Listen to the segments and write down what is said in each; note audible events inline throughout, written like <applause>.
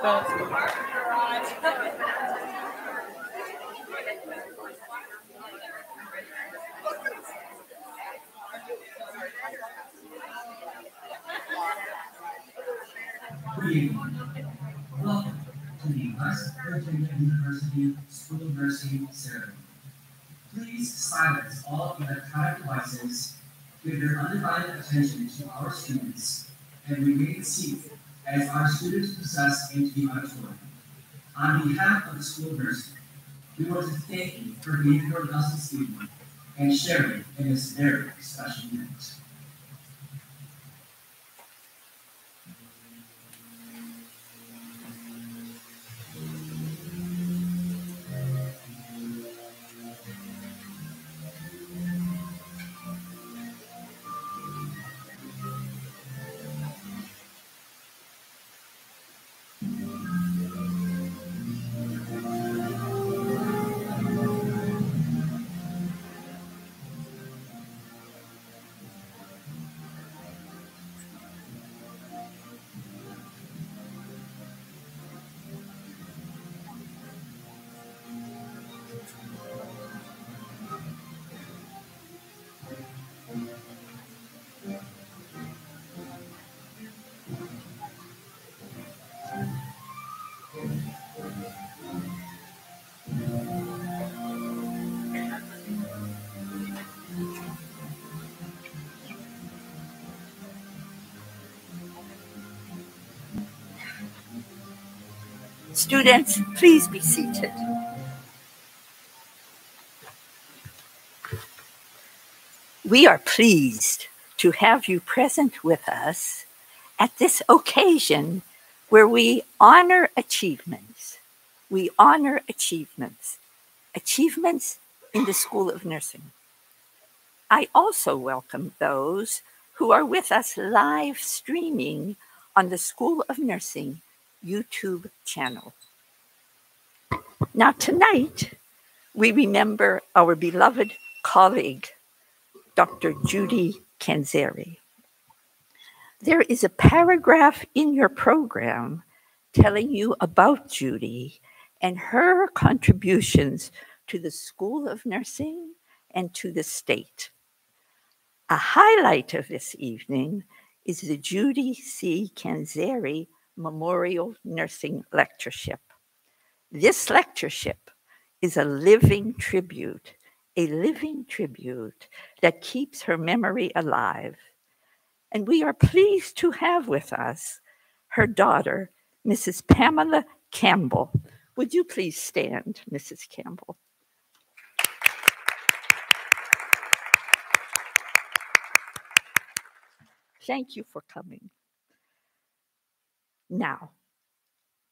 Welcome to the West Virginia University School of Nursing ceremony. Please silence all electronic devices, give your undivided attention to our students, and remain seated as our students process into the auditorium. On behalf of the School Nursing, we want to thank you for being here with us this evening and sharing in this very special moment. Students, please be seated. We are pleased to have you present with us at this occasion where we honor achievements. We honor achievements, achievements in the School of Nursing. I also welcome those who are with us live streaming on the School of Nursing YouTube channel. Now, tonight, we remember our beloved colleague, Dr. Judy Kandzari. There is a paragraph in your program telling you about Judy and her contributions to the School of Nursing and to the state. A highlight of this evening is the Judy C. Kandzari Memorial Nursing Lectureship. This lectureship is a living tribute, a living tribute that keeps her memory alive. And we are pleased to have with us her daughter, Mrs. Pamela Campbell. Would you please stand, Mrs. Campbell? Thank you for coming. Now,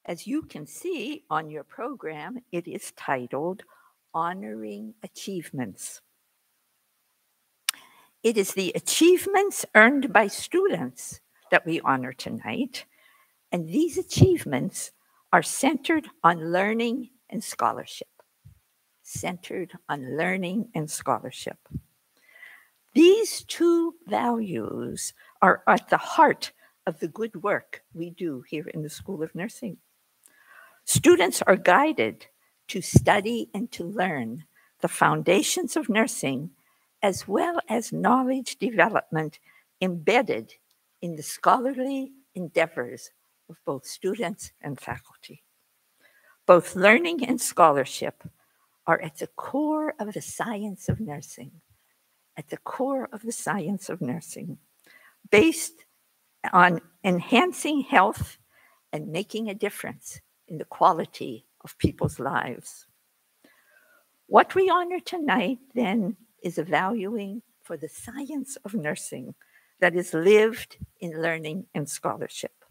as you can see on your program, it is titled Honoring Achievements. It is the achievements earned by students that we honor tonight, and these achievements are centered on learning and scholarship. Centered on learning and scholarship. These two values are at the heart of the good work we do here in the School of Nursing. Students are guided to study and to learn the foundations of nursing as well as knowledge development embedded in the scholarly endeavors of both students and faculty. Both learning and scholarship are at the core of the science of nursing, at the core of the science of nursing, based on enhancing health and making a difference in the quality of people's lives. What we honor tonight, then, is a valuing for the science of nursing that is lived in learning and scholarship.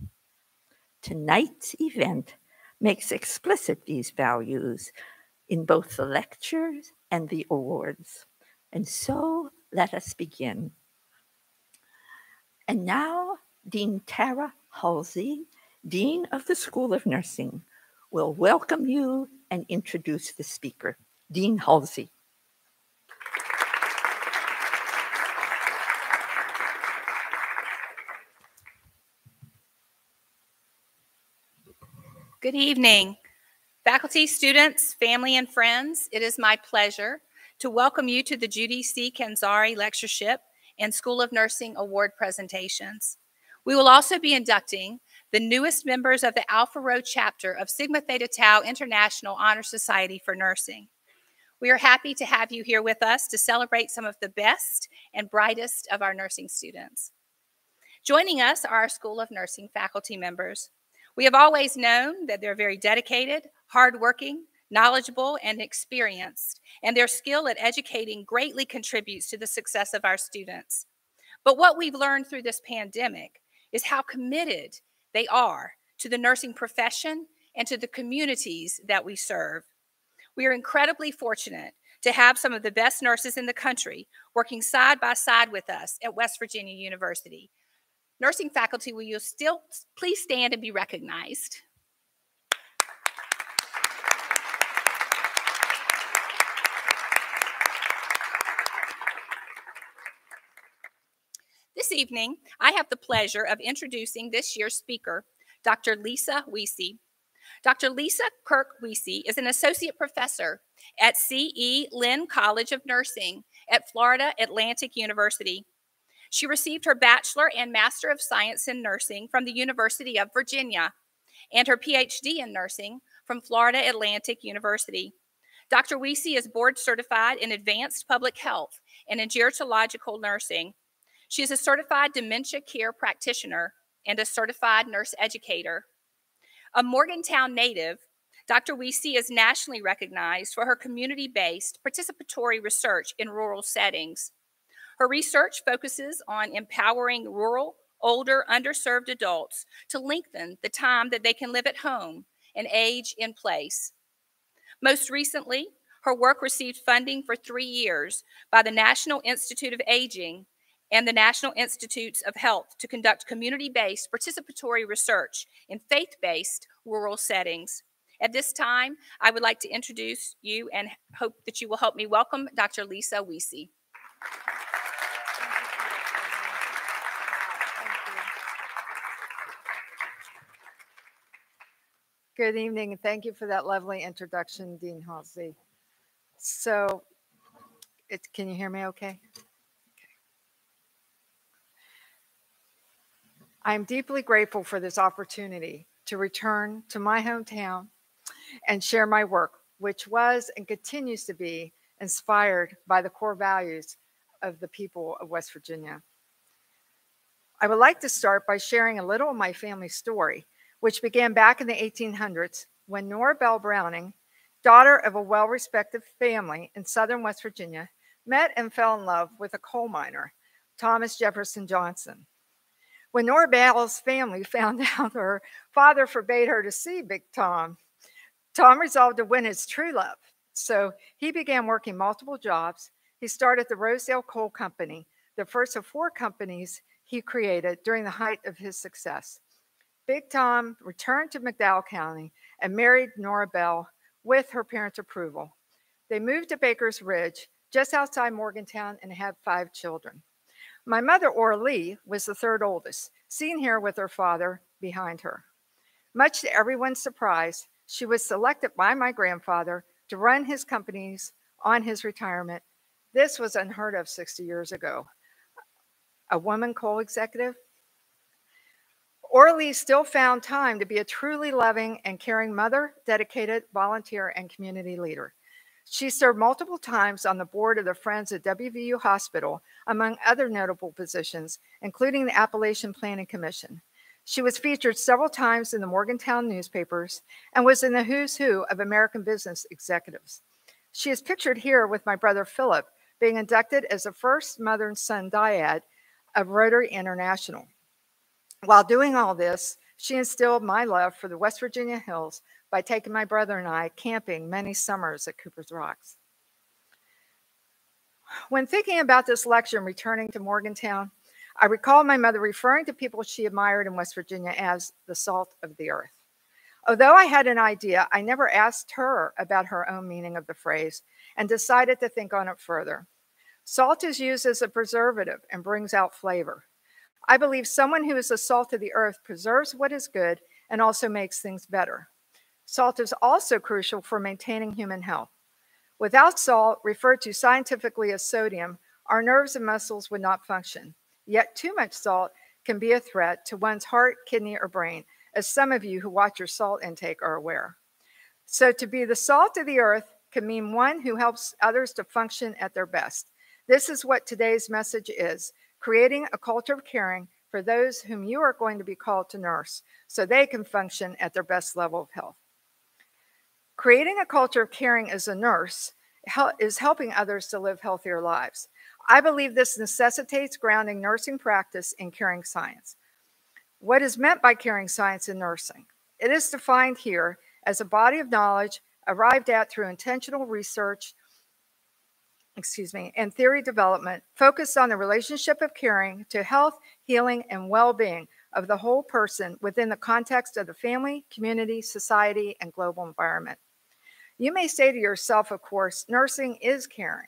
Tonight's event makes explicit these values in both the lectures and the awards. And so let us begin. And now Dean Tara Halsey, Dean of the School of Nursing, will welcome you and introduce the speaker. Dean Halsey. Good evening. Faculty, students, family, and friends, it is my pleasure to welcome you to the Judy C. Kandzari Lectureship and School of Nursing Award presentations. We will also be inducting the newest members of the Alpha Rho chapter of Sigma Theta Tau International Honor Society for Nursing. We are happy to have you here with us to celebrate some of the best and brightest of our nursing students. Joining us are our School of Nursing faculty members. We have always known that they're very dedicated, hardworking, knowledgeable, and experienced, and their skill at educating greatly contributes to the success of our students. But what we've learned through this pandemic is how committed they are to the nursing profession and to the communities that we serve. We are incredibly fortunate to have some of the best nurses in the country working side by side with us at West Virginia University, Nursing faculty, will you still please stand and be recognized? This evening, I have the pleasure of introducing this year's speaker, Dr. Lisa Wiese. Dr. Lisa Kirk Wiese is an associate professor at C.E. Lynn College of Nursing at Florida Atlantic University. She received her Bachelor and Master of Science in Nursing from the University of Virginia and her PhD in Nursing from Florida Atlantic University. Dr. Wiese is board certified in advanced public health and in gerontological nursing. She is a certified dementia care practitioner and a certified nurse educator. A Morgantown native, Dr. Wiese is nationally recognized for her community based participatory research in rural settings. Her research focuses on empowering rural, older, underserved adults to lengthen the time that they can live at home and age in place. Most recently, her work received funding for three years by the National Institute of Aging and the National Institutes of Health to conduct community based participatory research in faith based rural settings. At this time, I would like to introduce you and hope that you will help me welcome Dr. Lisa Wiese. Good evening, and thank you for that lovely introduction, Dean Halsey. So, it, can you hear me okay? Okay? I'm deeply grateful for this opportunity to return to my hometown and share my work, which was and continues to be inspired by the core values of the people of West Virginia. I would like to start by sharing a little of my family story which began back in the 1800s when Nora Bell Browning, daughter of a well respected family in southern West Virginia, met and fell in love with a coal miner, Thomas Jefferson Johnson. When Nora Bell's family <laughs> found out her father forbade her to see Big Tom, Tom resolved to win his true love. So he began working multiple jobs. He started the Rosedale Coal Company, the first of four companies he created during the height of his success. Big Tom returned to McDowell County and married Nora Bell with her parents' approval. They moved to Baker's Ridge, just outside Morgantown, and had five children. My mother, Ora Lee, was the third oldest, seen here with her father behind her. Much to everyone's surprise, she was selected by my grandfather to run his companies on his retirement. This was unheard of 60 years ago. A woman coal executive Ora Lee still found time to be a truly loving and caring mother, dedicated volunteer, and community leader. She served multiple times on the board of the Friends of WVU Hospital, among other notable positions, including the Appalachian Planning Commission. She was featured several times in the Morgantown newspapers and was in the who's who of American business executives. She is pictured here with my brother Philip, being inducted as the first mother and son dyad of Rotary International. While doing all this, she instilled my love for the West Virginia hills by taking my brother and I camping many summers at Cooper's Rocks. When thinking about this lecture and returning to Morgantown, I recall my mother referring to people she admired in West Virginia as the salt of the earth. Although I had an idea, I never asked her about her own meaning of the phrase and decided to think on it further. Salt is used as a preservative and brings out flavor. I believe someone who is the salt of the earth preserves what is good and also makes things better. Salt is also crucial for maintaining human health. Without salt, referred to scientifically as sodium, our nerves and muscles would not function. Yet too much salt can be a threat to one's heart, kidney, or brain, as some of you who watch your salt intake are aware. So to be the salt of the earth can mean one who helps others to function at their best. This is what today's message is creating a culture of caring for those whom you are going to be called to nurse so they can function at their best level of health. Creating a culture of caring as a nurse is helping others to live healthier lives. I believe this necessitates grounding nursing practice in caring science. What is meant by caring science in nursing? It is defined here as a body of knowledge arrived at through intentional research, excuse me, and theory development focused on the relationship of caring to health, healing, and well-being of the whole person within the context of the family, community, society, and global environment. You may say to yourself, of course, nursing is caring.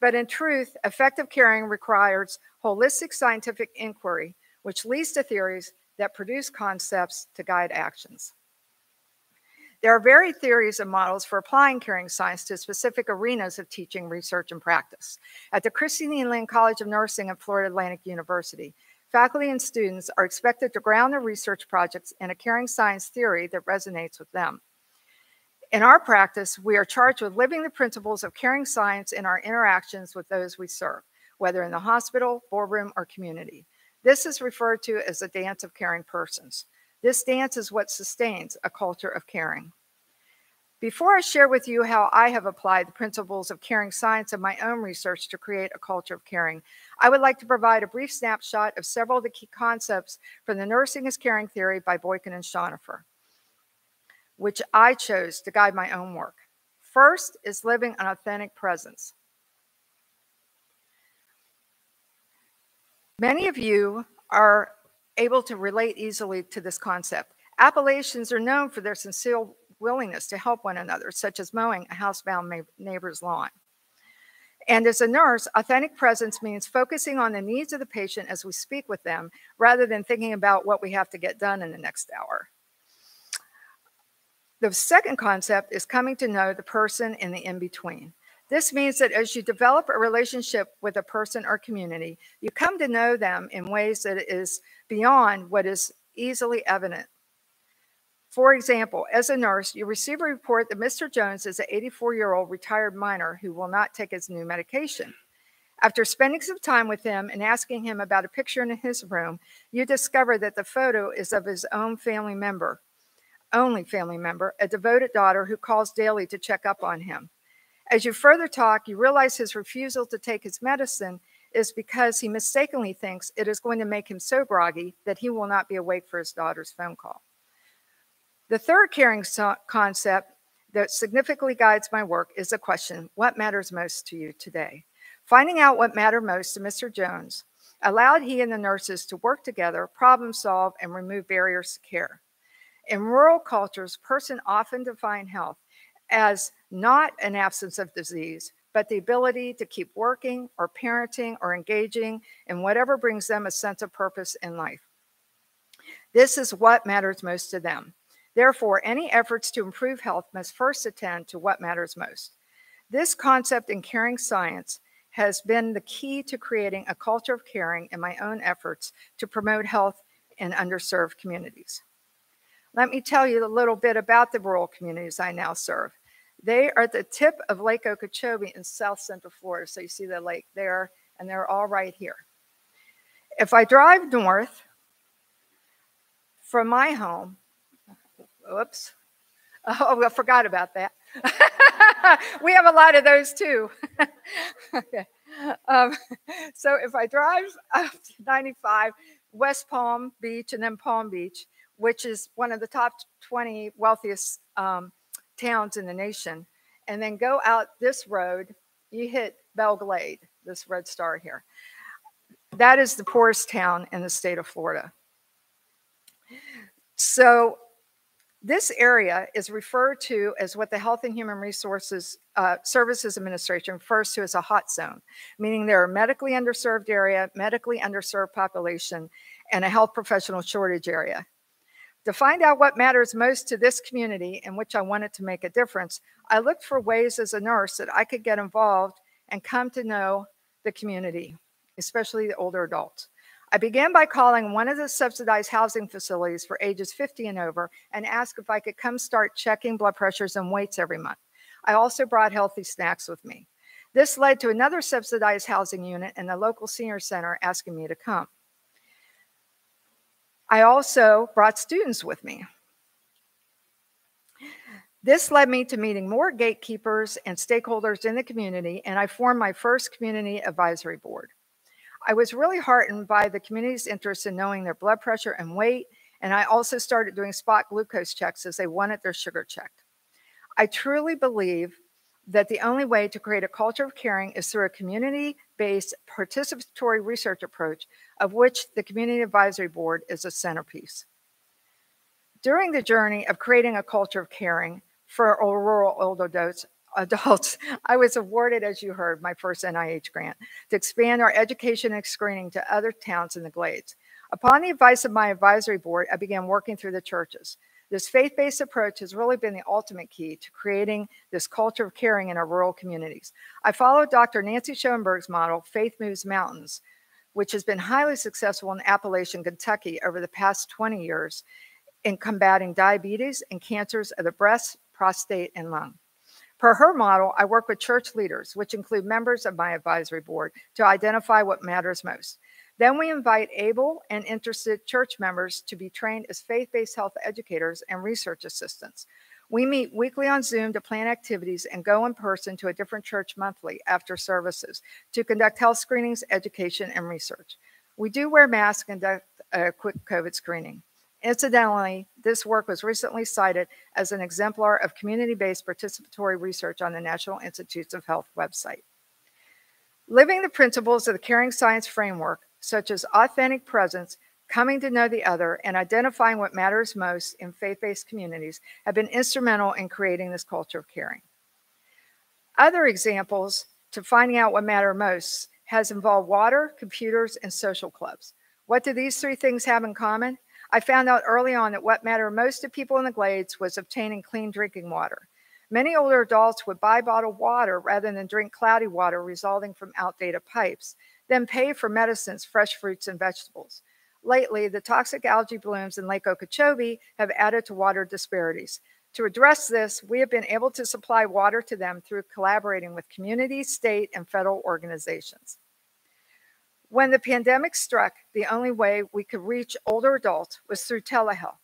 But in truth, effective caring requires holistic scientific inquiry, which leads to theories that produce concepts to guide actions. There are varied theories and models for applying caring science to specific arenas of teaching, research, and practice. At the Christine E. Lynn College of Nursing at Florida Atlantic University, faculty and students are expected to ground their research projects in a caring science theory that resonates with them. In our practice, we are charged with living the principles of caring science in our interactions with those we serve, whether in the hospital, boardroom, or community. This is referred to as the dance of caring persons. This dance is what sustains a culture of caring. Before I share with you how I have applied the principles of caring science in my own research to create a culture of caring, I would like to provide a brief snapshot of several of the key concepts from the Nursing as Caring theory by Boykin and Schoenhofer which I chose to guide my own work. First is living an authentic presence. Many of you are able to relate easily to this concept. Appalachians are known for their sincere willingness to help one another, such as mowing a housebound neighbor's lawn. And as a nurse, authentic presence means focusing on the needs of the patient as we speak with them rather than thinking about what we have to get done in the next hour. The second concept is coming to know the person in the in between. This means that as you develop a relationship with a person or community, you come to know them in ways that is beyond what is easily evident. For example, as a nurse, you receive a report that Mr. Jones is an 84 year old retired miner who will not take his new medication. After spending some time with him and asking him about a picture in his room, you discover that the photo is of his own family member only family member, a devoted daughter who calls daily to check up on him. As you further talk, you realize his refusal to take his medicine is because he mistakenly thinks it is going to make him so groggy that he will not be awake for his daughter's phone call. The third caring so concept that significantly guides my work is the question what matters most to you today? Finding out what mattered most to Mr. Jones allowed he and the nurses to work together, problem solve, and remove barriers to care. In rural cultures, person often define health as not an absence of disease, but the ability to keep working or parenting or engaging in whatever brings them a sense of purpose in life. This is what matters most to them. Therefore, any efforts to improve health must first attend to what matters most. This concept in caring science has been the key to creating a culture of caring in my own efforts to promote health in underserved communities. Let me tell you a little bit about the rural communities I now serve. They are at the tip of Lake Okeechobee in south central Florida. So you see the lake there, and they're all right here. If I drive north from my home, oops, <laughs> oh, I forgot about that. <laughs> we have a lot of those too. <laughs> okay. Um, so if I drive up to 95, West Palm Beach and then Palm Beach, which is one of the top 20 wealthiest um, towns in the nation, and then go out this road, you hit Belle Glade, this red star here. That is the poorest town in the state of Florida. So this area is referred to as what the Health and Human Resources uh, Services Administration refers to as a hot zone, meaning there are medically underserved area, medically underserved population, and a health professional shortage area. To find out what matters most to this community in which I wanted to make a difference, I looked for ways as a nurse that I could get involved and come to know the community, especially the older adults. I began by calling one of the subsidized housing facilities for ages 50 and over and asked if I could come start checking blood pressures and weights every month. I also brought healthy snacks with me. This led to another subsidized housing unit in the local senior center asking me to come. I also brought students with me. This led me to meeting more gatekeepers and stakeholders in the community, and I formed my first community advisory board. I was really heartened by the community's interest in knowing their blood pressure and weight, and I also started doing spot glucose checks as they wanted their sugar checked. I truly believe that the only way to create a culture of caring is through a community based participatory research approach, of which the Community Advisory Board is a centerpiece. During the journey of creating a culture of caring for rural older adults, adults, <laughs> I was awarded, as you heard, my first NIH grant to expand our education and screening to other towns in the Glades. Upon the advice of my advisory board, I began working through the churches. This faith based approach has really been the ultimate key to creating this culture of caring in our rural communities. I followed Dr. Nancy Schoenberg's model, Faith Moves Mountains, which has been highly successful in Appalachian, Kentucky over the past 20 years in combating diabetes and cancers of the breast, prostate, and lung. Per her model, I work with church leaders, which include members of my advisory board, to identify what matters most. Then we invite able and interested church members to be trained as faith based health educators and research assistants. We meet weekly on Zoom to plan activities and go in person to a different church monthly after services to conduct health screenings, education, and research. We do wear masks and conduct a quick COVID screening. Incidentally, this work was recently cited as an exemplar of community based participatory research on the National Institutes of Health website. Living the principles of the Caring Science Framework, such as authentic presence, coming to know the other, and identifying what matters most in faith based communities have been instrumental in creating this culture of caring. Other examples to finding out what matter most has involved water, computers, and social clubs. What do these three things have in common? I found out early on that what mattered most to people in the Glades was obtaining clean drinking water. Many older adults would buy bottled water rather than drink cloudy water resulting from outdated pipes then pay for medicines, fresh fruits, and vegetables. Lately, the toxic algae blooms in Lake Okeechobee have added to water disparities. To address this, we have been able to supply water to them through collaborating with community, state, and federal organizations. When the pandemic struck, the only way we could reach older adults was through telehealth.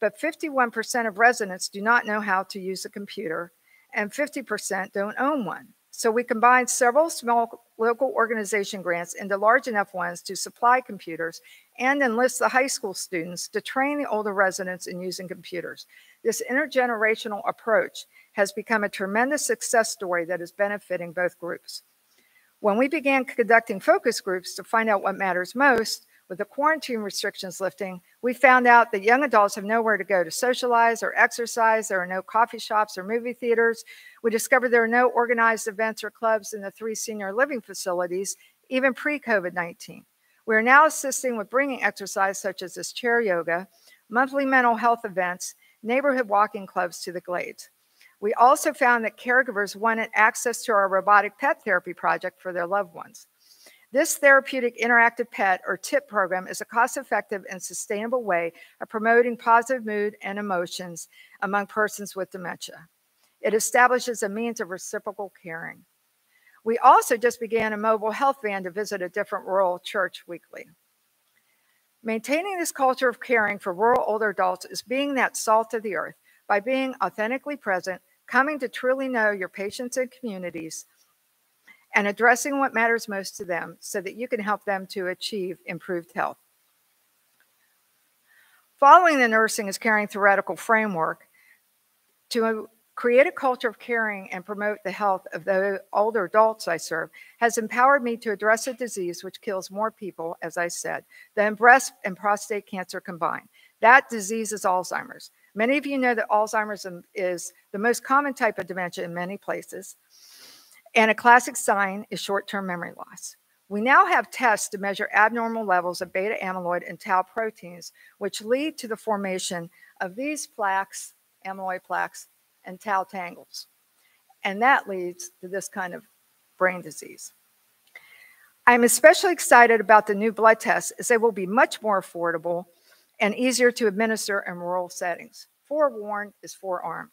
But 51% of residents do not know how to use a computer, and 50% don't own one. So we combined several small local organization grants into large enough ones to supply computers and enlist the high school students to train the older residents in using computers. This intergenerational approach has become a tremendous success story that is benefiting both groups. When we began conducting focus groups to find out what matters most, with the quarantine restrictions lifting, we found out that young adults have nowhere to go to socialize or exercise. There are no coffee shops or movie theaters. We discovered there are no organized events or clubs in the three senior living facilities, even pre COVID 19. We are now assisting with bringing exercise such as this chair yoga, monthly mental health events, neighborhood walking clubs to the Glades. We also found that caregivers wanted access to our robotic pet therapy project for their loved ones. This therapeutic interactive pet or TIP program is a cost effective and sustainable way of promoting positive mood and emotions among persons with dementia. It establishes a means of reciprocal caring. We also just began a mobile health van to visit a different rural church weekly. Maintaining this culture of caring for rural older adults is being that salt of the earth by being authentically present, coming to truly know your patients and communities, and addressing what matters most to them so that you can help them to achieve improved health. Following the nursing is caring theoretical framework to create a culture of caring and promote the health of the older adults I serve has empowered me to address a disease which kills more people, as I said, than breast and prostate cancer combined. That disease is Alzheimer's. Many of you know that Alzheimer's is the most common type of dementia in many places. And a classic sign is short term memory loss. We now have tests to measure abnormal levels of beta amyloid and tau proteins, which lead to the formation of these plaques, amyloid plaques, and tau tangles. And that leads to this kind of brain disease. I'm especially excited about the new blood tests as they will be much more affordable and easier to administer in rural settings. Forewarned is forearmed.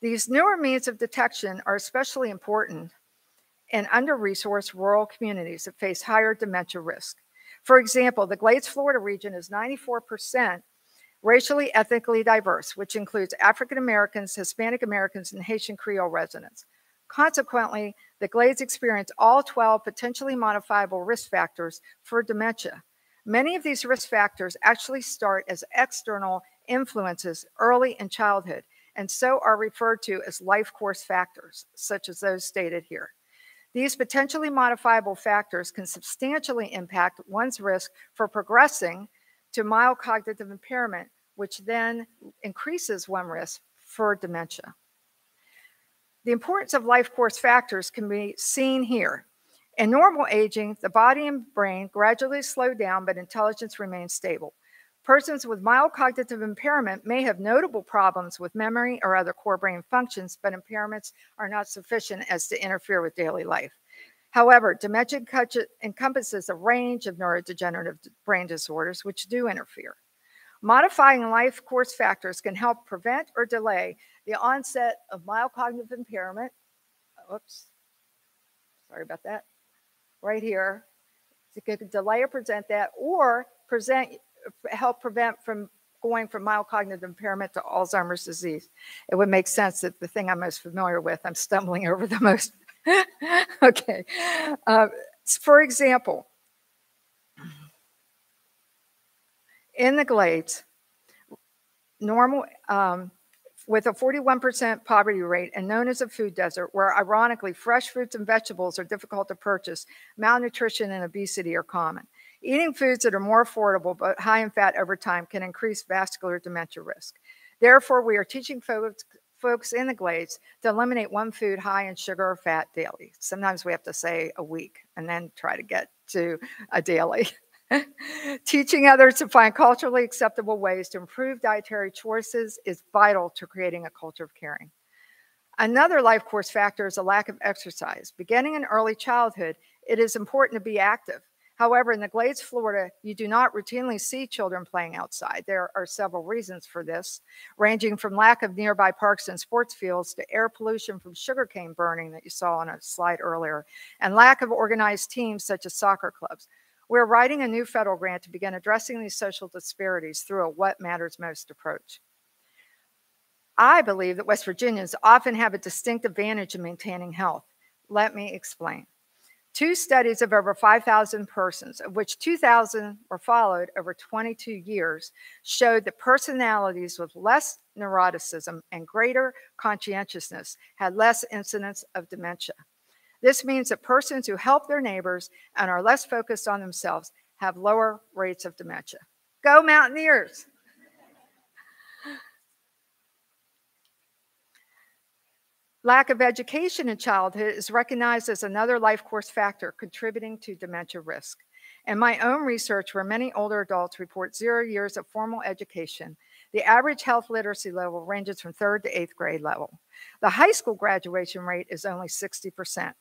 These newer means of detection are especially important in under-resourced rural communities that face higher dementia risk. For example, the Glades, Florida region is 94% racially ethnically diverse, which includes African Americans, Hispanic Americans, and Haitian Creole residents. Consequently, the Glades experience all 12 potentially modifiable risk factors for dementia. Many of these risk factors actually start as external influences early in childhood, and so are referred to as life course factors, such as those stated here. These potentially modifiable factors can substantially impact one's risk for progressing to mild cognitive impairment, which then increases one's risk for dementia. The importance of life course factors can be seen here. In normal aging, the body and brain gradually slow down, but intelligence remains stable. Persons with mild cognitive impairment may have notable problems with memory or other core brain functions, but impairments are not sufficient as to interfere with daily life. However, dementia encompasses a range of neurodegenerative brain disorders which do interfere. Modifying life course factors can help prevent or delay the onset of mild cognitive impairment. Oops, sorry about that. Right here, to delay or present that, or present help prevent from going from mild cognitive impairment to Alzheimer's disease. It would make sense that the thing I'm most familiar with, I'm stumbling <laughs> over the most. <laughs> okay. Uh, for example, in the Glades, normal um, with a 41% poverty rate and known as a food desert, where ironically fresh fruits and vegetables are difficult to purchase, malnutrition and obesity are common. Eating foods that are more affordable but high in fat over time can increase vascular dementia risk. Therefore, we are teaching folks, folks in the Glades to eliminate one food high in sugar or fat daily. Sometimes we have to say a week and then try to get to a daily. <laughs> Teaching others to find culturally acceptable ways to improve dietary choices is vital to creating a culture of caring. Another life course factor is a lack of exercise. Beginning in early childhood, it is important to be active. However, in the Glades, Florida, you do not routinely see children playing outside. There are several reasons for this, ranging from lack of nearby parks and sports fields to air pollution from sugarcane burning that you saw on a slide earlier, and lack of organized teams such as soccer clubs. We're writing a new federal grant to begin addressing these social disparities through a what matters most approach. I believe that West Virginians often have a distinct advantage in maintaining health. Let me explain. Two studies of over 5,000 persons, of which 2,000 were followed over 22 years, showed that personalities with less neuroticism and greater conscientiousness had less incidence of dementia. This means that persons who help their neighbors and are less focused on themselves have lower rates of dementia. Go Mountaineers! Lack of education in childhood is recognized as another life course factor contributing to dementia risk. In my own research, where many older adults report zero years of formal education, the average health literacy level ranges from third to eighth grade level. The high school graduation rate is only 60%.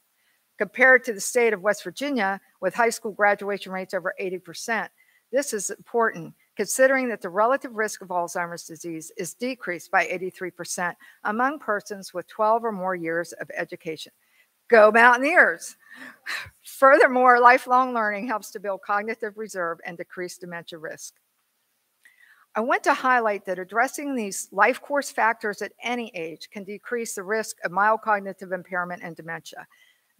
Compared to the state of West Virginia, with high school graduation rates over 80%, this is important considering that the relative risk of Alzheimer's disease is decreased by 83% among persons with 12 or more years of education. Go Mountaineers! <sighs> Furthermore, lifelong learning helps to build cognitive reserve and decrease dementia risk. I want to highlight that addressing these life course factors at any age can decrease the risk of mild cognitive impairment and dementia.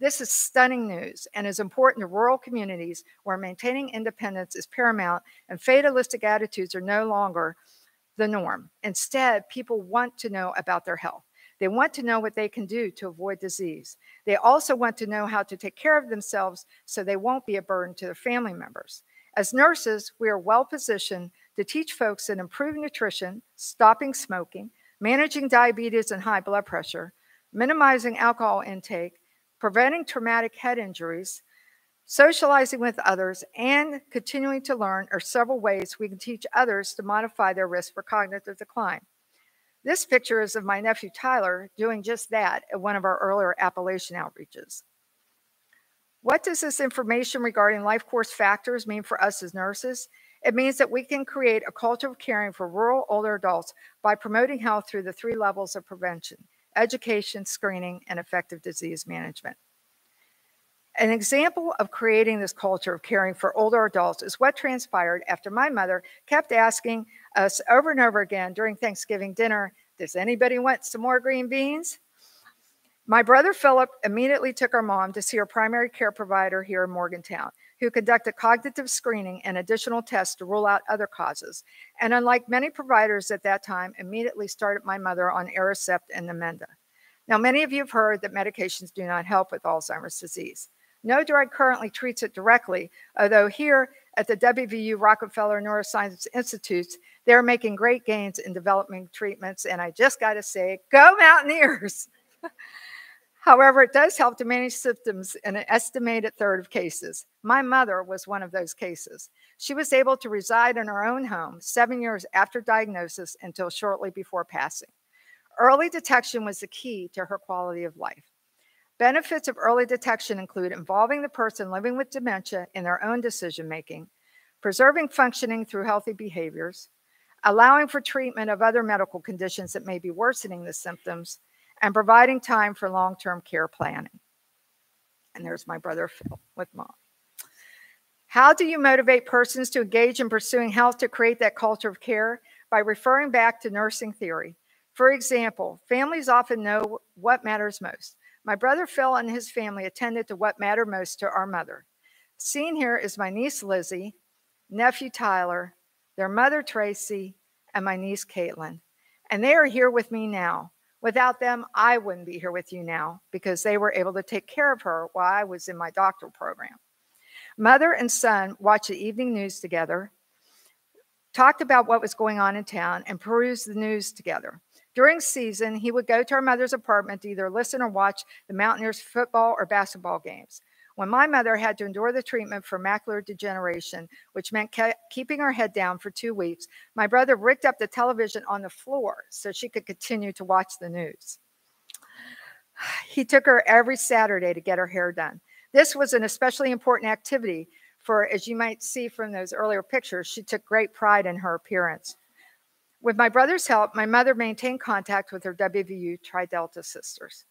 This is stunning news and is important to rural communities where maintaining independence is paramount and fatalistic attitudes are no longer the norm. Instead, people want to know about their health. They want to know what they can do to avoid disease. They also want to know how to take care of themselves so they won't be a burden to their family members. As nurses, we are well positioned to teach folks that improving nutrition, stopping smoking, managing diabetes and high blood pressure, minimizing alcohol intake, preventing traumatic head injuries, Socializing with others and continuing to learn are several ways we can teach others to modify their risk for cognitive decline. This picture is of my nephew Tyler doing just that at one of our earlier Appalachian outreaches. What does this information regarding life course factors mean for us as nurses? It means that we can create a culture of caring for rural older adults by promoting health through the three levels of prevention education, screening, and effective disease management. An example of creating this culture of caring for older adults is what transpired after my mother kept asking us over and over again during Thanksgiving dinner Does anybody want some more green beans? My brother Philip immediately took our mom to see her primary care provider here in Morgantown, who conducted cognitive screening and additional tests to rule out other causes. And unlike many providers at that time, immediately started my mother on Aricept and Namenda. Now, many of you have heard that medications do not help with Alzheimer's disease. No drug currently treats it directly, although here at the WVU Rockefeller Neuroscience Institutes, they're making great gains in developing treatments. And I just got to say, go Mountaineers! <laughs> However, it does help to manage symptoms in an estimated third of cases. My mother was one of those cases. She was able to reside in her own home seven years after diagnosis until shortly before passing. Early detection was the key to her quality of life. Benefits of early detection include involving the person living with dementia in their own decision making, preserving functioning through healthy behaviors, allowing for treatment of other medical conditions that may be worsening the symptoms, and providing time for long term care planning. And there's my brother Phil with mom. How do you motivate persons to engage in pursuing health to create that culture of care? By referring back to nursing theory. For example, families often know what matters most. My brother Phil and his family attended to what mattered most to our mother. Seen here is my niece Lizzie, nephew Tyler, their mother Tracy, and my niece Caitlin. And they are here with me now. Without them, I wouldn't be here with you now because they were able to take care of her while I was in my doctoral program. Mother and son watched the evening news together, talked about what was going on in town, and perused the news together. During season, he would go to our mother's apartment to either listen or watch the Mountaineers football or basketball games. When my mother had to endure the treatment for macular degeneration, which meant ke- keeping her head down for two weeks, my brother rigged up the television on the floor so she could continue to watch the news. <sighs> He took her every Saturday to get her hair done. This was an especially important activity for, as you might see from those earlier pictures, she took great pride in her appearance. With my brother's help, my mother maintained contact with her WVU Tri Delta sisters.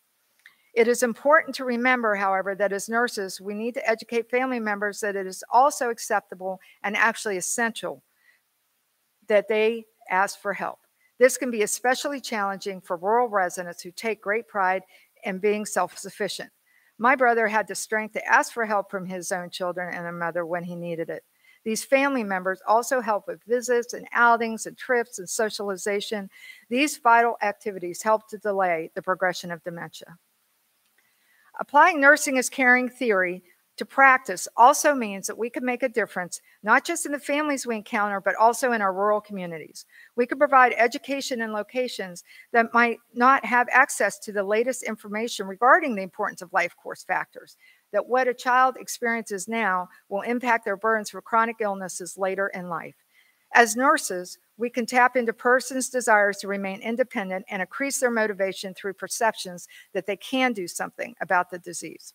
It is important to remember, however, that as nurses, we need to educate family members that it is also acceptable and actually essential that they ask for help. This can be especially challenging for rural residents who take great pride in being self sufficient. My brother had the strength to ask for help from his own children and a mother when he needed it. These family members also help with visits and outings and trips and socialization. These vital activities help to delay the progression of dementia. Applying nursing as caring theory to practice also means that we can make a difference, not just in the families we encounter, but also in our rural communities. We can provide education in locations that might not have access to the latest information regarding the importance of life course factors, that what a child experiences now will impact their burdens for chronic illnesses later in life. As nurses, we can tap into persons' desires to remain independent and increase their motivation through perceptions that they can do something about the disease.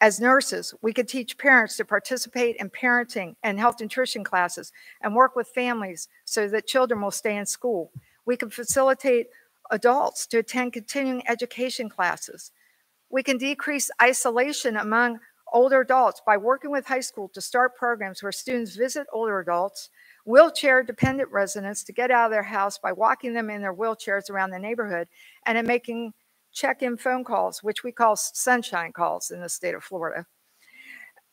As nurses, we could teach parents to participate in parenting and health nutrition classes and work with families so that children will stay in school. We can facilitate adults to attend continuing education classes. We can decrease isolation among older adults by working with high school to start programs where students visit older adults wheelchair dependent residents to get out of their house by walking them in their wheelchairs around the neighborhood and in making check in phone calls, which we call sunshine calls in the state of Florida.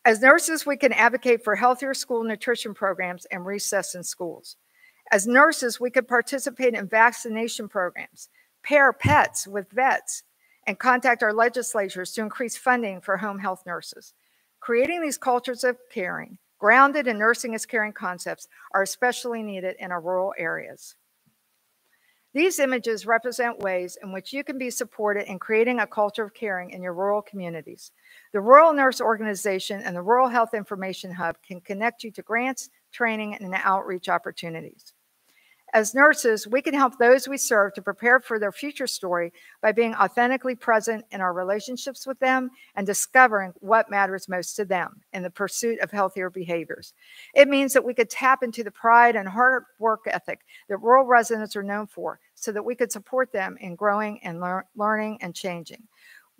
As nurses, we can advocate for healthier school nutrition programs and recess in schools. As nurses, we could participate in vaccination programs, pair pets with vets, and contact our legislatures to increase funding for home health nurses. Creating these cultures of caring grounded in nursing as caring concepts, are especially needed in our rural areas. These images represent ways in which you can be supported in creating a culture of caring in your rural communities. The Rural Nurse Organization and the Rural Health Information Hub can connect you to grants, training, and outreach opportunities. As nurses, we can help those we serve to prepare for their future story by being authentically present in our relationships with them and discovering what matters most to them in the pursuit of healthier behaviors. It means that we could tap into the pride and hard work ethic that rural residents are known for so that we could support them in growing and lear learning and changing.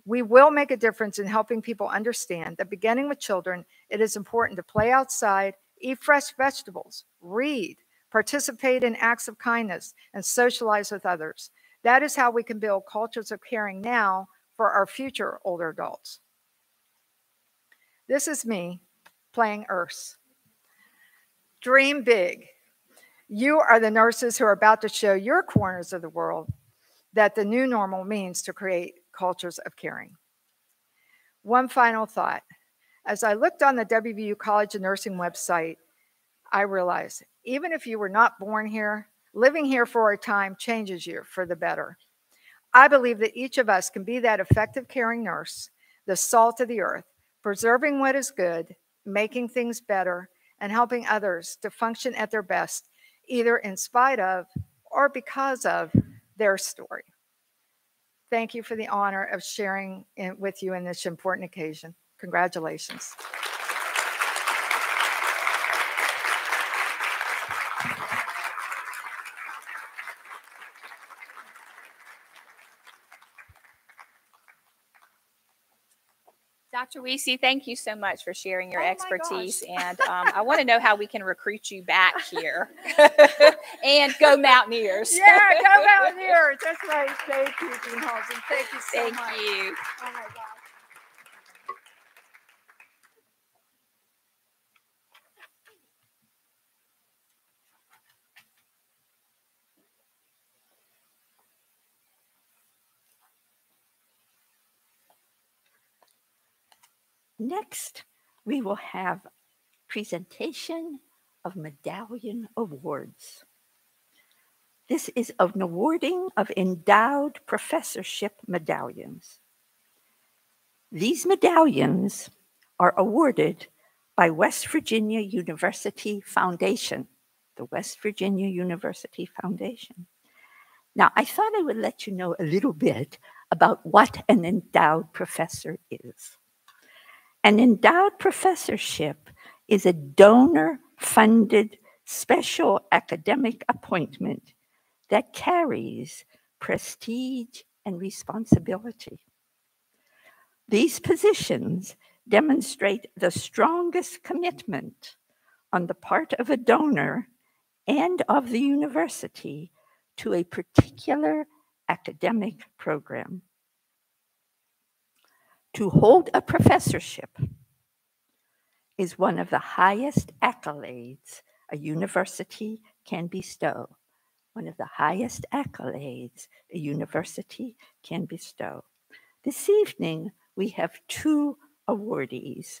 We will make a difference in helping people understand that beginning with children, it is important to play outside, eat fresh vegetables, read, participate in acts of kindness, and socialize with others. That is how we can build cultures of caring now for our future older adults. This is me playing Earth. Dream big. You are the nurses who are about to show your corners of the world that the new normal means to create cultures of caring. One final thought. As I looked on the WVU College of Nursing website, I realized even if you were not born here, living here for a time changes you for the better. I believe that each of us can be that effective caring nurse, the salt of the earth, preserving what is good, making things better, and helping others to function at their best, either in spite of or because of their story. Thank you for the honor of sharing with you in this important occasion. Congratulations. Dr. Wiese, thank you so much for sharing your Oh expertise. And um, I want to know how we can recruit you back <laughs> here. <laughs> and go Mountaineers. Yeah, go Mountaineers. That's right. Thank you, Dean Hulsey. Thank you so Thank much. Thank you. Oh my God. Next, we will have presentation of medallion awards. This is an awarding of endowed professorship medallions. These medallions are awarded by West Virginia University Foundation, the West Virginia University Foundation. Now, I thought I would let you know a little bit about what an endowed professor is. An endowed professorship is a donor funded special academic appointment that carries prestige and responsibility. These positions demonstrate the strongest commitment on the part of a donor and of the university to a particular academic program. To hold a professorship is one of the highest accolades a university can bestow. One of the highest accolades a university can bestow. This evening, we have two awardees.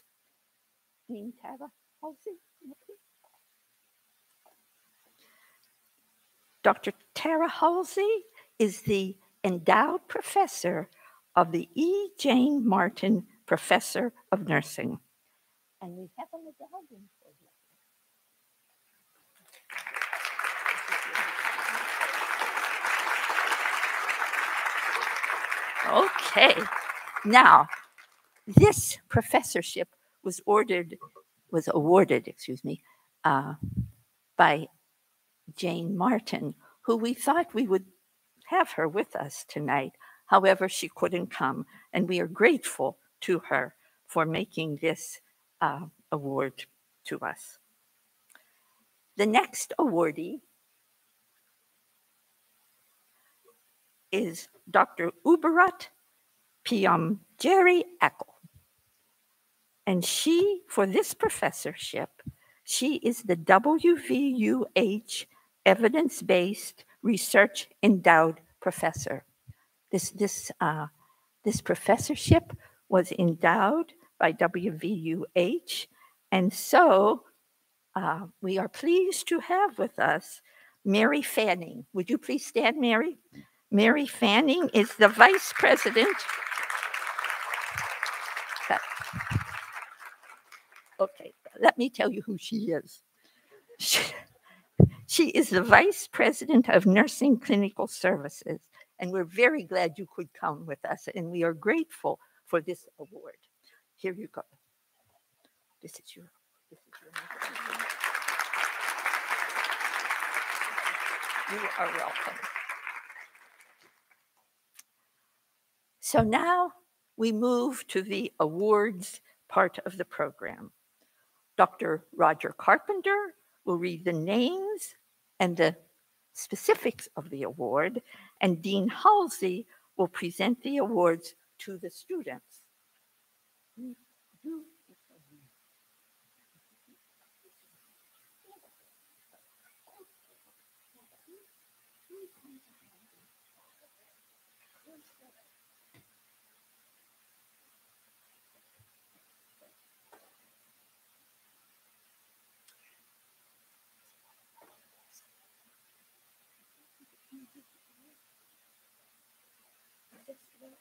Dr. Tara Hulsey is the endowed professor of the E. Jane Martin Professor of Nursing. And we have a medallion for you. Okay, now this professorship was ordered, was awarded, excuse me, uh, by Jane Martin, who we thought we would have her with us tonight. However, she couldn't come, and we are grateful to her for making this uh, award to us. The next awardee is Dr. Uberat Piam Jerry Eckel. And she, for this professorship, she is the WVUH evidence based research endowed professor. This, this, uh, this professorship was endowed by WVUH, and so uh, we are pleased to have with us Mary Fanning. Would you please stand, Mary? Mary Fanning is the vice president. Okay, let me tell you who she is. She, she is the vice president of nursing clinical services, and we're very glad you could come with us, and we are grateful for this award. Here you go. This is your. This is your You are welcome. So now we move to the awards part of the program. Dr. Roger Carpenter will read the names and the specifics of the award, and Dean Hulsey will present the awards to the students.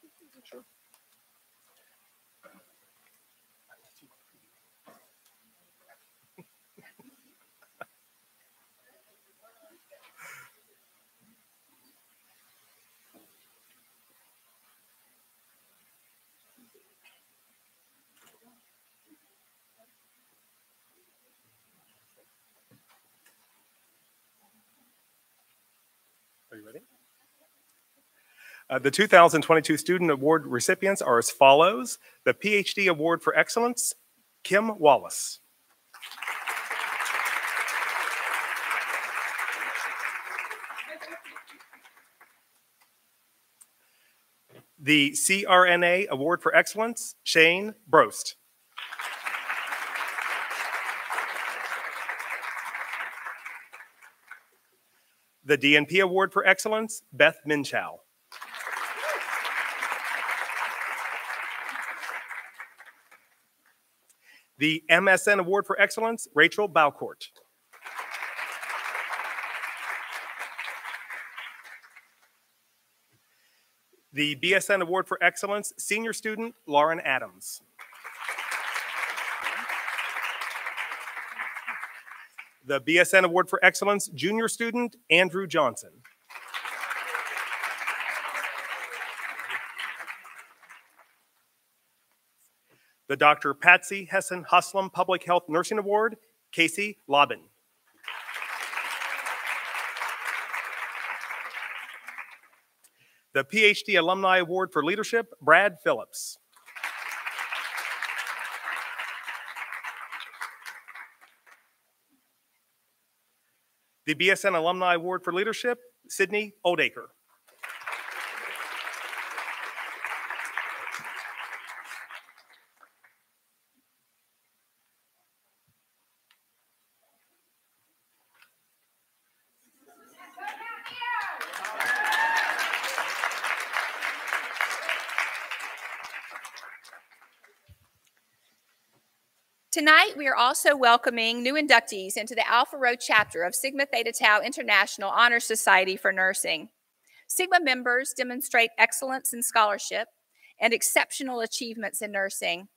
Are Uh, the 2022 Student Award recipients are as follows. The PhD Award for Excellence, Kim Wallace. The CRNA Award for Excellence, Shane Brost. The DNP Award for Excellence, Beth Minchow. The MSN Award for Excellence, Rachel Balcourt. The BSN Award for Excellence, Senior Student, Lauren Adams. The BSN Award for Excellence, Junior Student, Andrew Johnson. The Dr. Patsy Hessen Huslam Public Health Nursing Award, Casey Lobbin. The PhD Alumni Award for Leadership, Brad Phillips. The BSN Alumni Award for Leadership, Sydney Oldacre. Tonight, we are also welcoming new inductees into the Alpha Rho chapter of Sigma Theta Tau International Honor Society for Nursing. Sigma members demonstrate excellence in scholarship and exceptional achievements in nursing.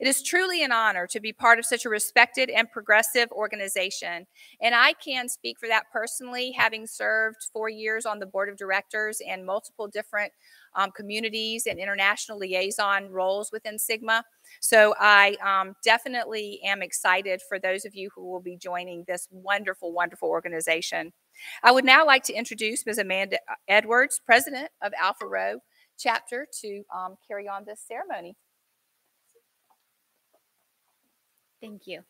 It is truly an honor to be part of such a respected and progressive organization. And I can speak for that personally, having served four years on the board of directors and multiple different um, communities and international liaison roles within Sigma. So I um, definitely am excited for those of you who will be joining this wonderful, wonderful organization. I would now like to introduce Ms. Amanda Edwards, president of Alpha Rho chapter, to um, carry on this ceremony. Thank you.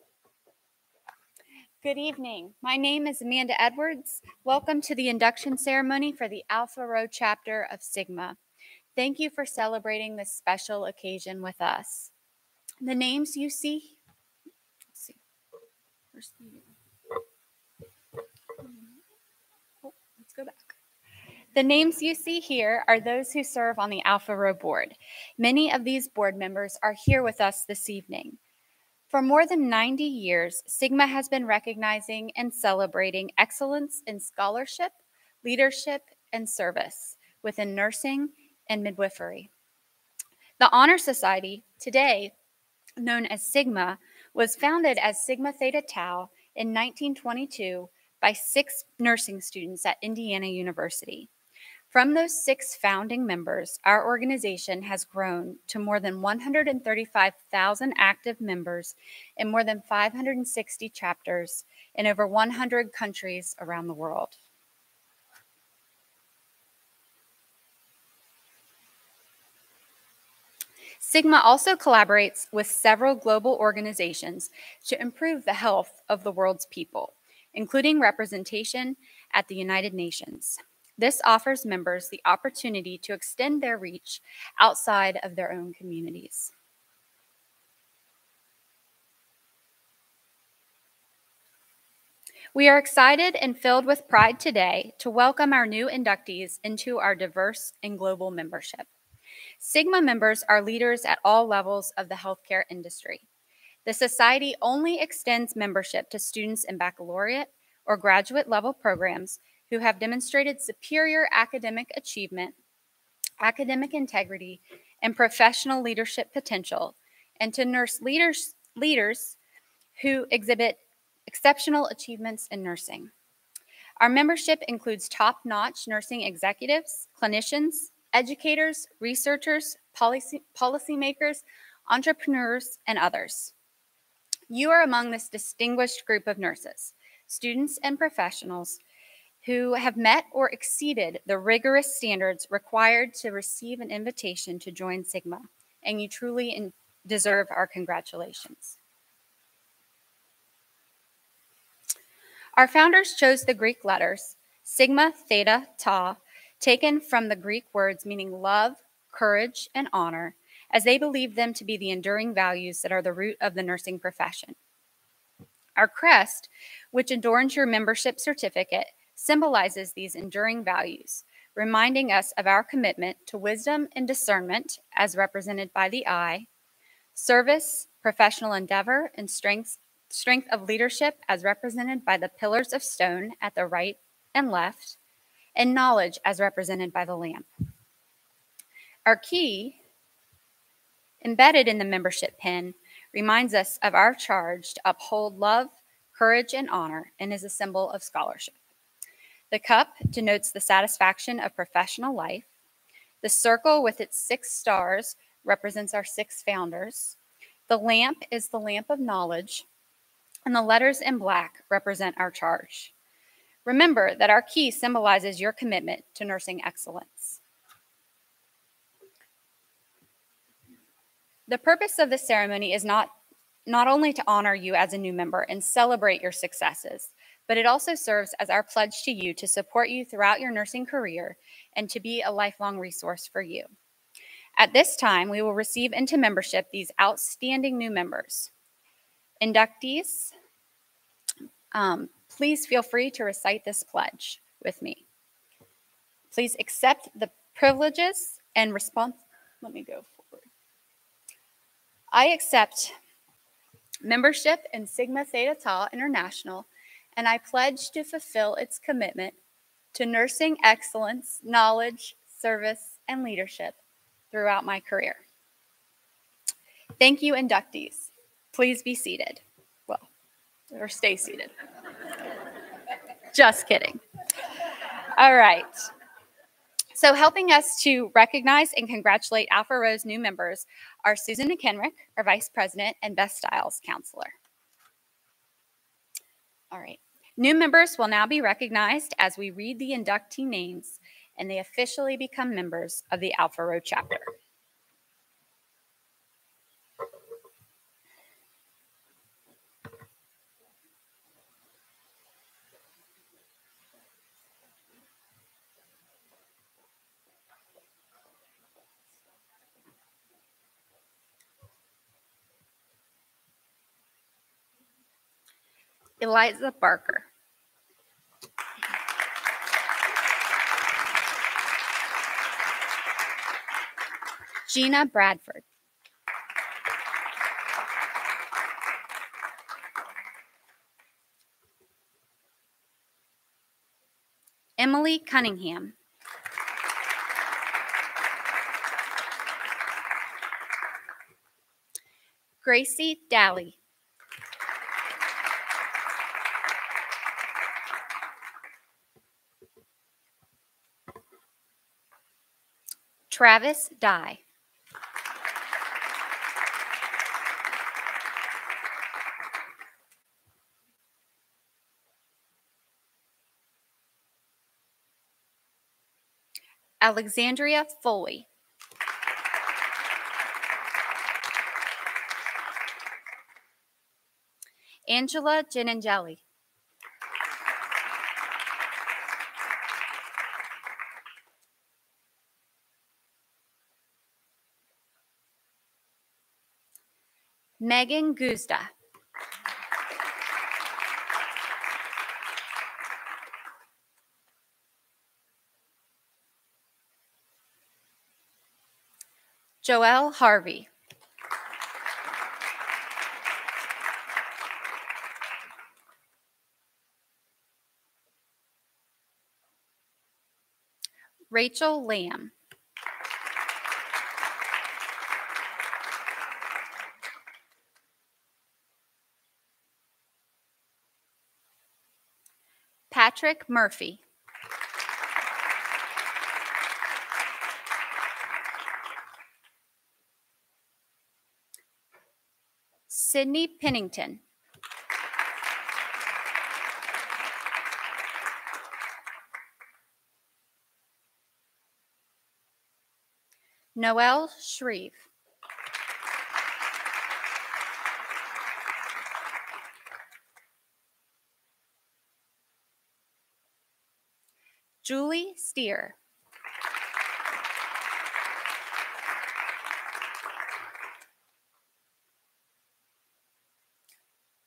Good evening. My name is Amanda Edwards. Welcome to the induction ceremony for the Alpha Rho chapter of Sigma. Thank you for celebrating this special occasion with us. The names you see, see. Oh, let's go back. The names you see here are those who serve on the Alpha Rho board. Many of these board members are here with us this evening. For more than 90 years, Sigma has been recognizing and celebrating excellence in scholarship, leadership, and service within nursing and midwifery. The Honor Society, today known as Sigma, was founded as Sigma Theta Tau in 1922 by six nursing students at Indiana University. From those six founding members, our organization has grown to more than 135,000 active members in more than 560 chapters in over 100 countries around the world. Sigma also collaborates with several global organizations to improve the health of the world's people, including representation at the United Nations. This offers members the opportunity to extend their reach outside of their own communities. We are excited and filled with pride today to welcome our new inductees into our diverse and global membership. Sigma members are leaders at all levels of the healthcare industry. The Society only extends membership to students in baccalaureate or graduate level programs who have demonstrated superior academic achievement, academic integrity, and professional leadership potential, and to nurse leaders, leaders who exhibit exceptional achievements in nursing. Our membership includes top notch nursing executives, clinicians, educators, researchers, policy, policymakers, entrepreneurs, and others. You are among this distinguished group of nurses, students, and professionals who have met or exceeded the rigorous standards required to receive an invitation to join Sigma, and you truly deserve our congratulations. Our founders chose the Greek letters Sigma, Theta, Tau, taken from the Greek words meaning love, courage, and honor, as they believed them to be the enduring values that are the root of the nursing profession. Our crest, which adorns your membership certificate, symbolizes these enduring values, reminding us of our commitment to wisdom and discernment as represented by the eye, service, professional endeavor, and strength, strength of leadership as represented by the pillars of stone at the right and left, and knowledge as represented by the lamp. Our key, embedded in the membership pin, reminds us of our charge to uphold love, courage, and honor, and is a symbol of scholarship. The cup denotes the satisfaction of professional life. The circle with its six stars represents our six founders. The lamp is the lamp of knowledge, and the letters in black represent our charge. Remember that our key symbolizes your commitment to nursing excellence. The purpose of this ceremony is not, not only to honor you as a new member and celebrate your successes, but it also serves as our pledge to you to support you throughout your nursing career and to be a lifelong resource for you. At this time, we will receive into membership these outstanding new members. Inductees, um, please feel free to recite this pledge with me. Please accept the privileges and response. Let me go forward. I accept membership in Sigma Theta Tau International and I pledge to fulfill its commitment to nursing excellence, knowledge, service, and leadership throughout my career. Thank you, inductees. Please be seated. Well, or stay seated. Just kidding. All right. So, helping us to recognize and congratulate Alpha Rho's new members are Susan McHenrick, our Vice President and Best Styles Counselor. All right. New members will now be recognized as we read the inductee names and they officially become members of the Alpha Rho chapter. Eliza Barker. Gina Bradford. Emily Cunningham. Gracie Dally. Travis Dye. Alexandria Foley. Angela Ginangeli. Megan Guzda. Joelle Harvey. Rachel Lamb. Patrick Murphy. Sydney Pennington. Noel Shreve. Julie Steer.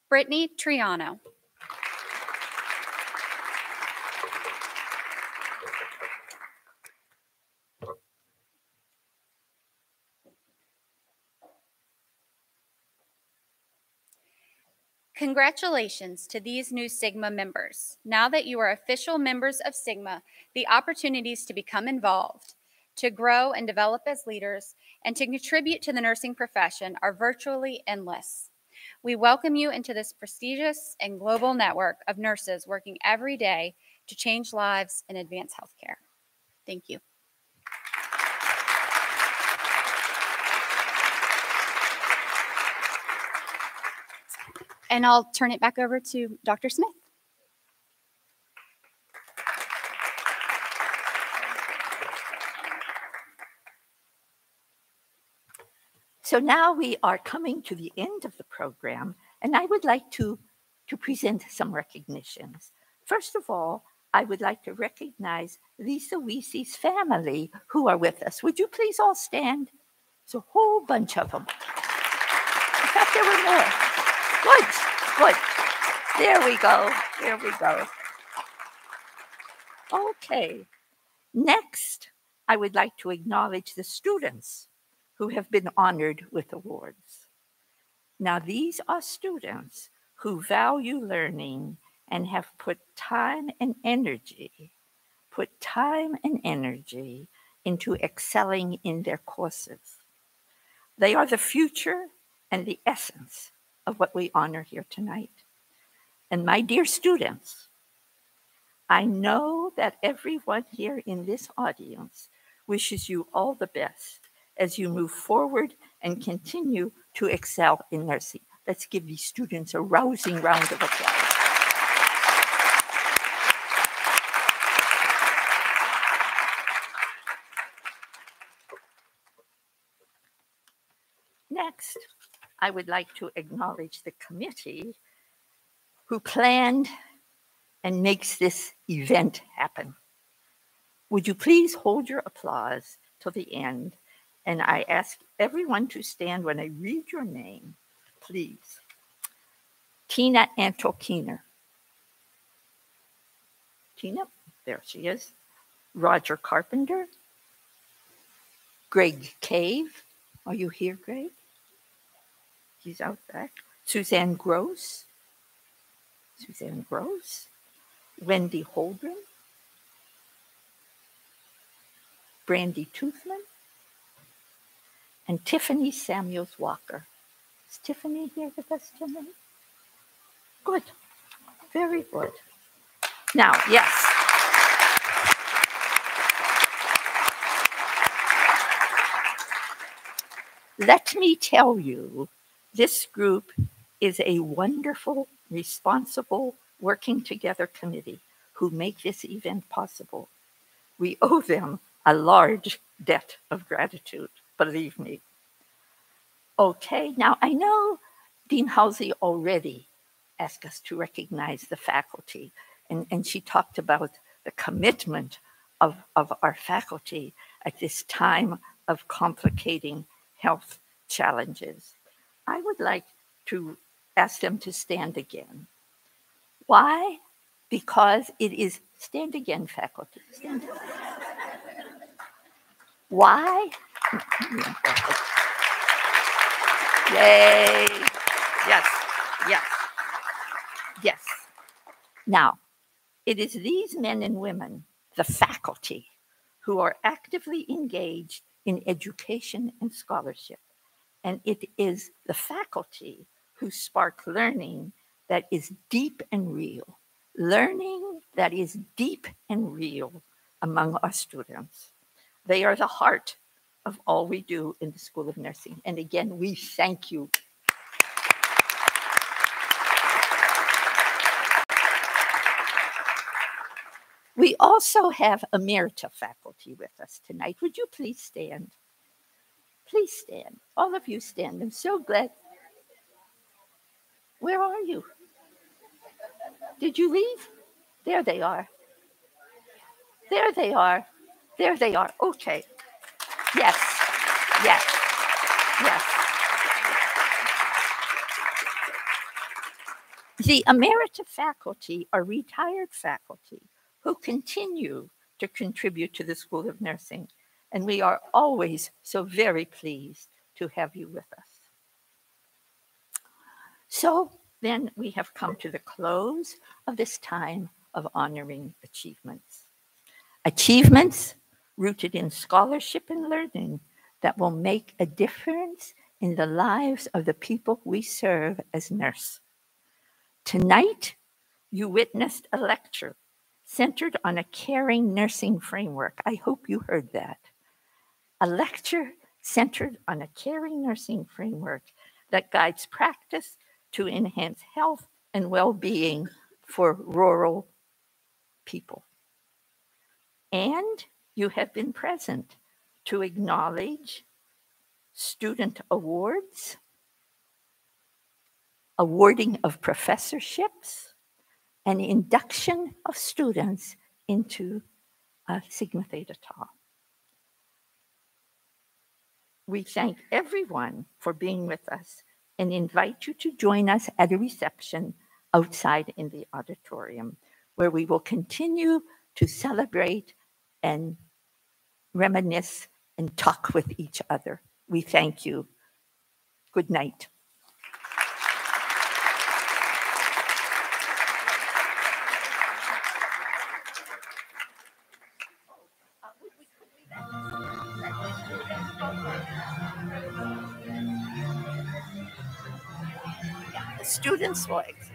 Brittany Triano. Congratulations to these new Sigma members. Now that you are official members of Sigma, the opportunities to become involved, to grow and develop as leaders, and to contribute to the nursing profession are virtually endless. We welcome you into this prestigious and global network of nurses working every day to change lives and advance healthcare. Thank you. And I'll turn it back over to Dr. Smith. So now we are coming to the end of the program, and I would like to, to present some recognitions. First of all, I would like to recognize Lisa Wiese's family who are with us. Would you please all stand? It's a whole bunch of them. In fact, there were more. Good, good. There we go. There we go. Okay. Next, I would like to acknowledge the students who have been honored with awards. Now, these are students who value learning and have put time and energy, put time and energy into excelling in their courses. They are the future and the essence of what we honor here tonight. And my dear students, I know that everyone here in this audience wishes you all the best as you move forward and continue to excel in nursing. Let's give these students a rousing round of applause. Next, I would like to acknowledge the committee who planned and makes this event happen. Would you please hold your applause till the end and I ask everyone to stand when I read your name, please. Tina Antokiner. Tina, there she is. Roger Carpenter. Greg Cave. Are you here, Greg? He's out back. Suzanne Gross. Suzanne Gross. Wendy Holdren. Brandy Toothman, and Tiffany Samuels Walker. Is Tiffany here with us tonight? Good. Very good. Now, yes. Let me tell you, this group is a wonderful, responsible, working together committee who make this event possible. We owe them a large debt of gratitude, believe me. Okay, now I know Dean Hulsey already asked us to recognize the faculty, and, and she talked about the commitment of, of our faculty at this time of complicating health challenges. I would like to ask them to stand again. Why? Because it is, stand again, faculty. Stand. Why? Yay. Yes, yes, yes. Now, it is these men and women, the faculty, who are actively engaged in education and scholarship. And it is the faculty who spark learning that is deep and real, learning that is deep and real among our students. They are the heart of all we do in the School of Nursing. And again, we thank you. We also have emerita faculty with us tonight. Would you please stand? Please stand. All of you stand. I'm so glad. Where are you? Did you leave? There they are. There they are. There they are. Okay. Yes. Yes. Yes. The emerita faculty are retired faculty who continue to contribute to the School of Nursing, and we are always so very pleased to have you with us. So then we have come to the close of this time of honoring achievements. Achievements rooted in scholarship and learning that will make a difference in the lives of the people we serve as nurse. Tonight, you witnessed a lecture centered on a caring nursing framework. I hope you heard that. A lecture centered on a caring nursing framework that guides practice to enhance health and well being for rural people. And you have been present to acknowledge student awards, awarding of professorships, and induction of students into uh, Sigma Theta Tau. We thank everyone for being with us and invite you to join us at a reception outside in the auditorium, where we will continue to celebrate and reminisce and talk with each other. We thank you. Good night. Students will